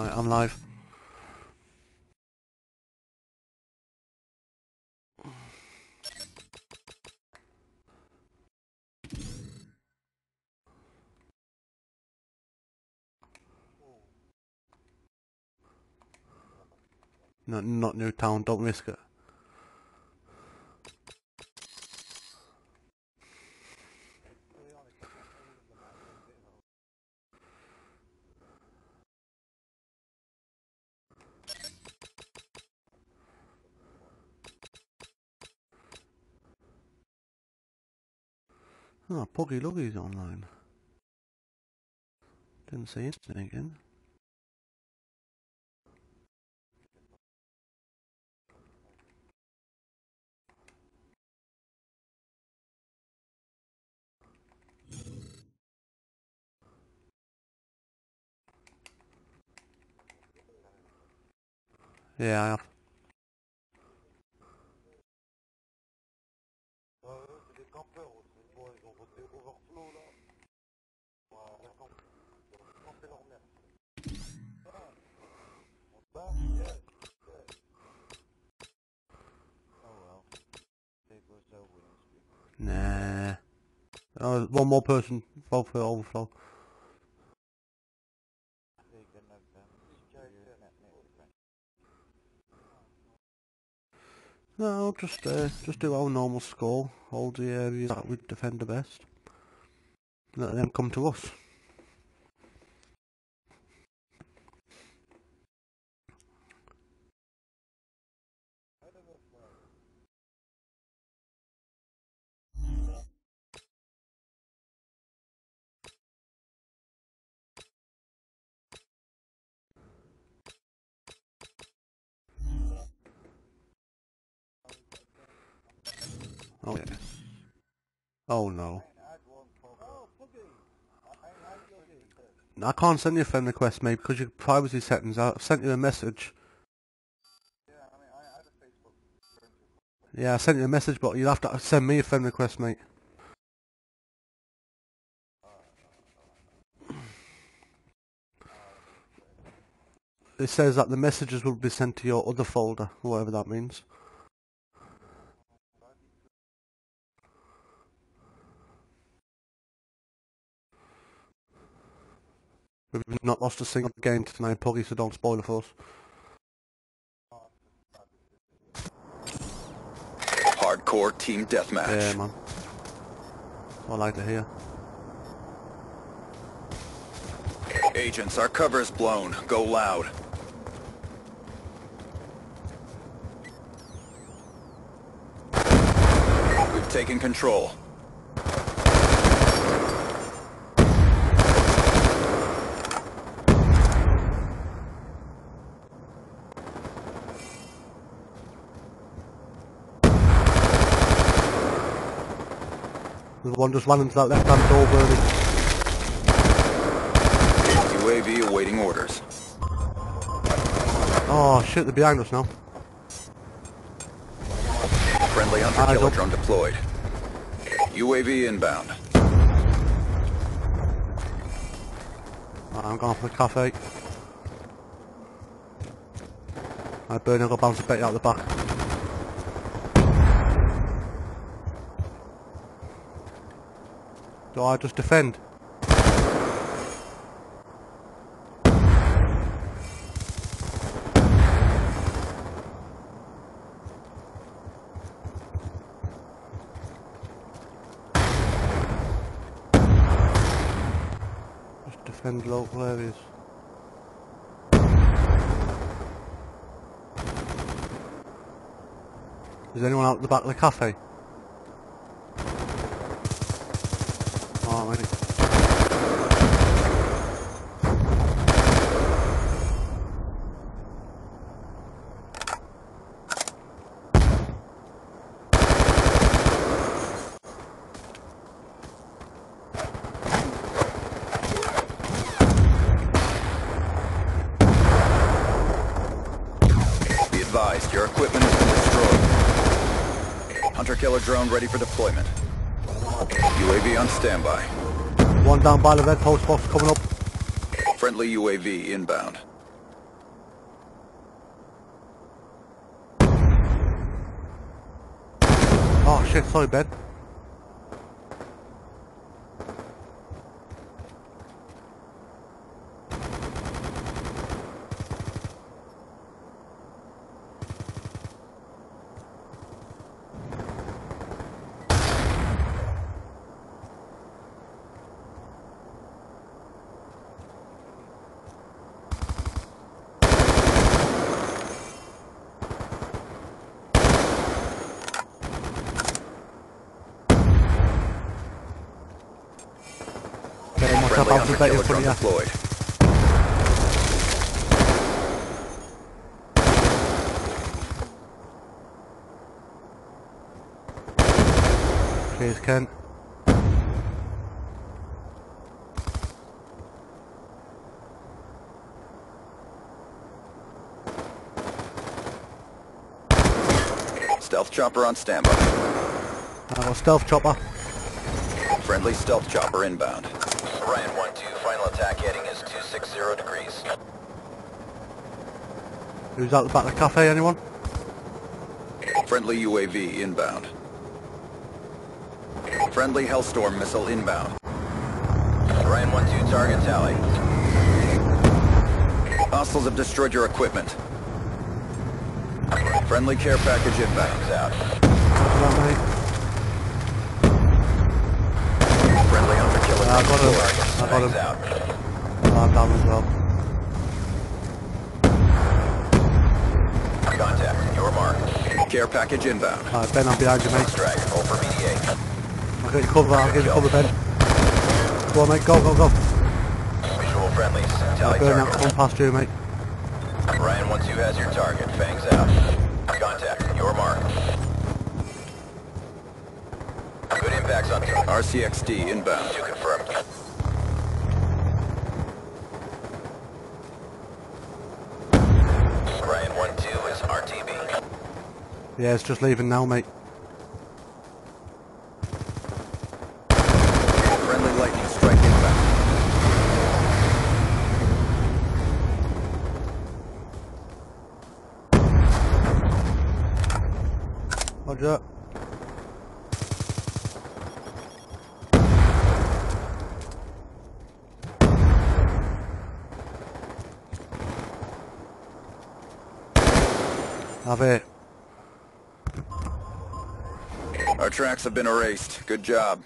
Right, I'm live. No, not Nuketown, don't risk it. Oh, Poggy Luggy's online. Didn't see anything again. Yeah, I have. Nah. Oh, one more person. Vote for overflow. No, just uh, just do our normal score. Hold the areas that we defend the best. Let them come to us. Oh yes. Oh no. I can't send you a friend request, mate, because your privacy settings. I've sent you a message. Yeah, I sent you a message, but you'll have to send me a friend request, mate. It says that the messages will be sent to your other folder, whatever that means. We've not lost a single game tonight, Puggy, so don't spoil it for us. Hardcore team deathmatch. Yeah, man. That's what I like to hear. Agents, our cover is blown. Go loud. We've taken control. There's one just ran into that left-hand door, Bernie. UAV awaiting orders. Oh, shit, they're behind us now. Friendly hunter-killer drone deployed. UAV inbound. Right, I'm going for the cafe. Right, Bernie, I'll go bounce a bit out the back. Do I just defend? Just defend local areas. Is anyone out the back of the cafe? Hunter-killer drone ready for deployment. UAV on standby. One down by the red post box coming up. Friendly UAV inbound. Oh shit, sorry Ben. Getting myself Friendly out the bait in front of you. Cheers Ken. Stealth chopper on standby. Got stealth chopper. Friendly stealth chopper inbound. Ryan 1-2, final attack heading is 260 degrees. Who's out the back of the cafe, anyone? Friendly UAV inbound. Friendly Hellstorm missile inbound. Ryan 1-2, target tally. Hostiles have destroyed your equipment. Friendly care package inbound. Is out. Friendly hunter killer Yeah, I got him. I got him. out. I'm down as well. Contact, your mark. Care package inbound. Alright, Ben, I'm behind you, mate. Roll for I'll get you cover, I'll get you cover, Ben. Go on, mate, go, go, go. Visual friendlies, tally burn target. one past you, mate. Ryan 1-2 has your target, fangs out. Contact, your mark. Good on target. RCXD inbound. Two confirmed. Ryan 1-2 is RTB. Yeah, it's just leaving now, mate. Friendly lightning strike inbound. Roger. Have it. Our tracks have been erased. Good job.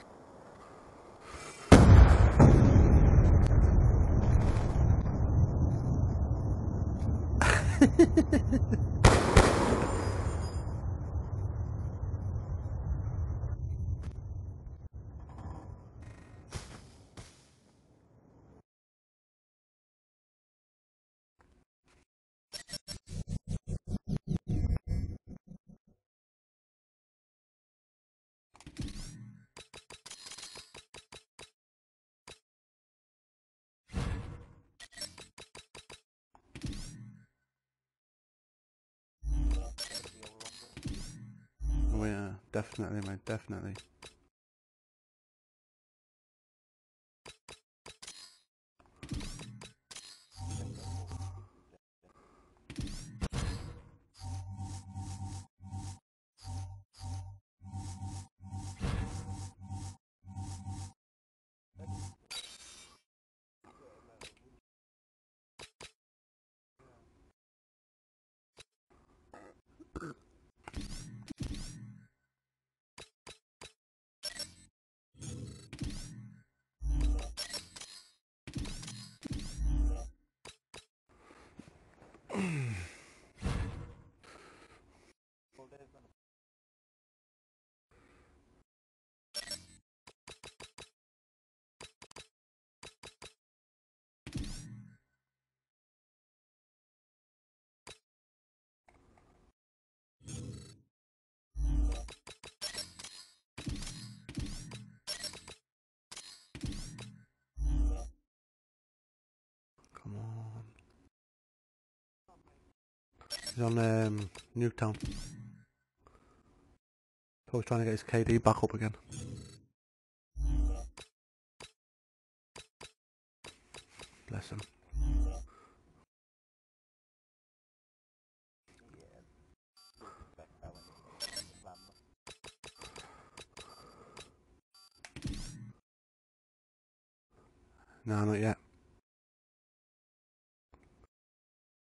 Definitely, mate, definitely. On. posted on um, Nuketown. Probably trying to get his KD back up again. Bless him. No, not yet.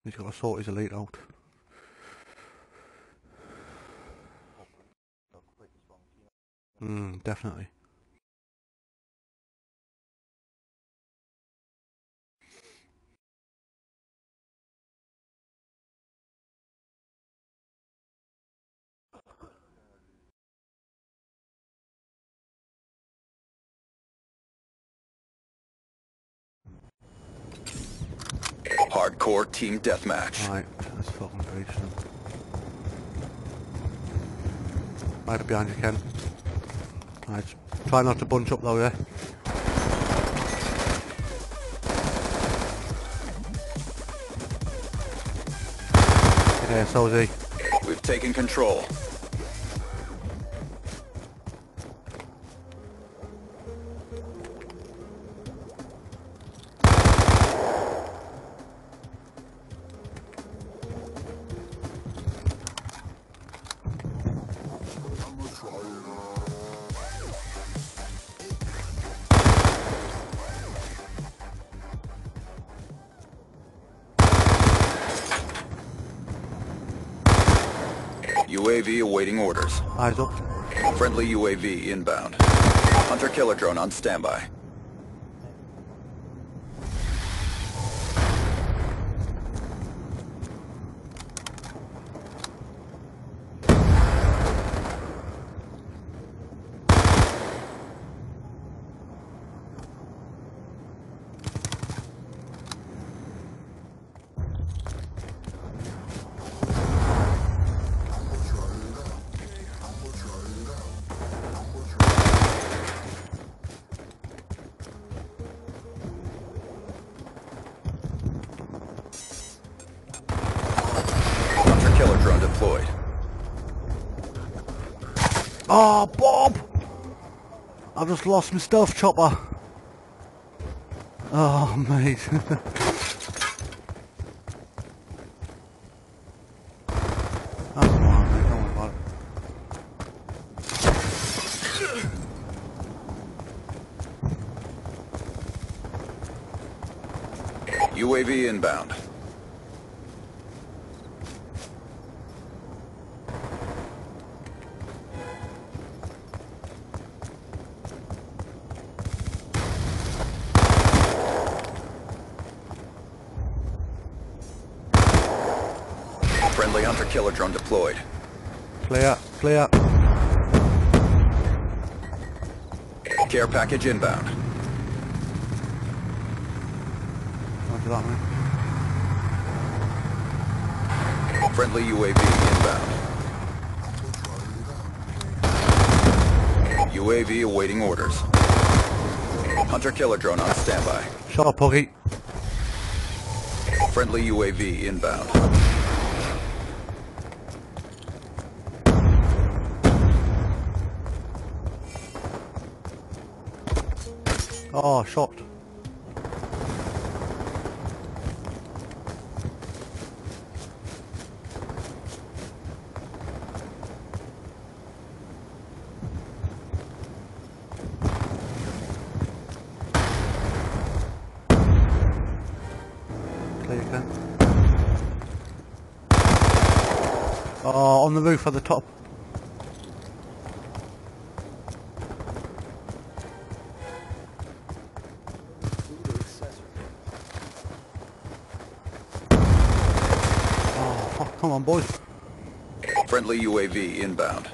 He's got to sort his elite out. Hmm, definitely. Hardcore team deathmatch. Right, that's fucking decent. Right behind you, Ken. Right, try not to bunch up though, yeah? Yeah, so is he. We've taken control. UAV awaiting orders. Eyes up. Friendly UAV inbound. Hunter killer drone on standby. Oh, Bob! I've just lost my stealth chopper. Oh, mate. UAV inbound. Friendly hunter killer drone deployed. Play up, play up. Care package inbound. Roger that, mate. Friendly UAV inbound. UAV awaiting orders. Hunter killer drone on standby. Shut up. Friendly UAV inbound. Oh, shot. Oh, on the roof at the top. Boys. Friendly UAV inbound.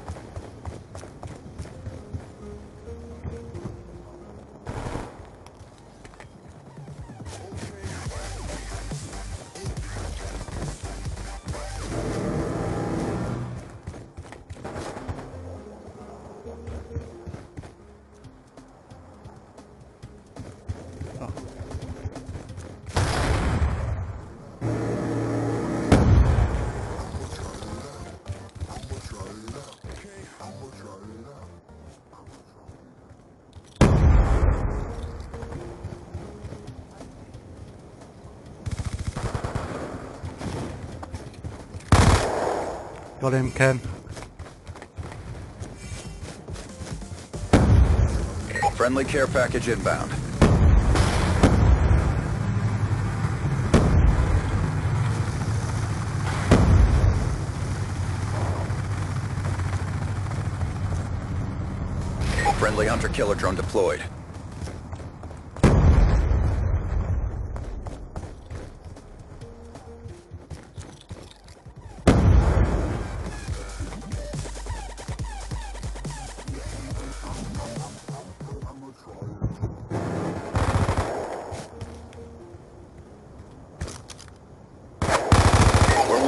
Got him, Ken. Friendly care package inbound. Friendly hunter-killer drone deployed.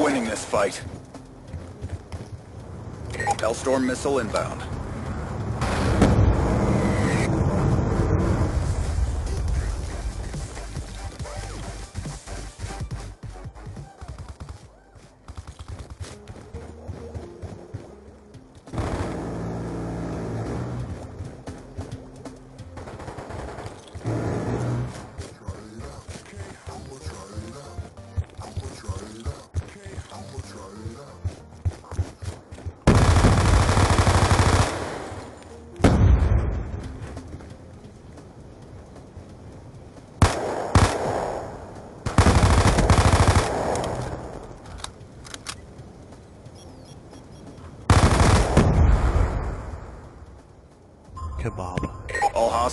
Winning this fight. Hellstorm missile inbound.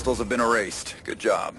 Have been erased. Good job.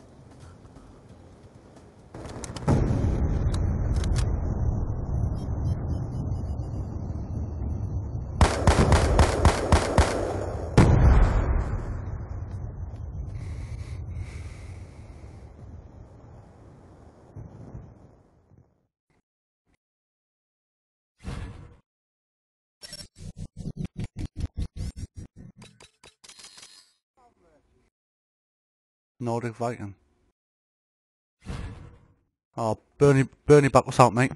Nordic Viking. Oh, Bernie, Bernie back us out, mate.